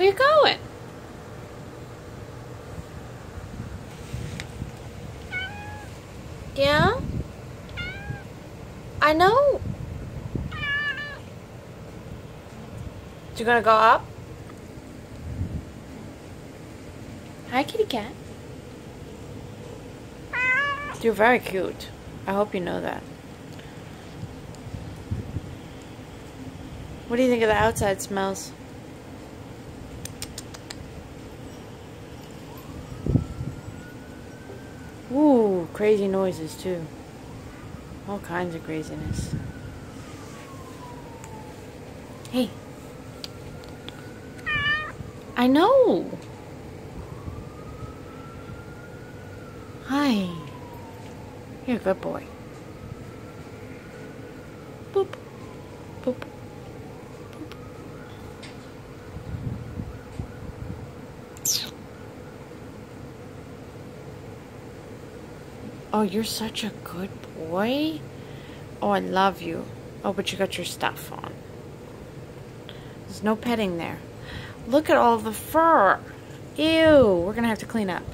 Where you going? Yeah? I know. You're gonna go up? Hi, kitty cat. You're very cute. I hope you know that. What do you think of the outside smells? Ooh, crazy noises too. All kinds of craziness. Hey. I know. Hi. You're a good boy. Oh, you're such a good boy. Oh, I love you. Oh, but you got your stuff on. There's no petting there. Look at all the fur. Ew, we're going to have to clean up.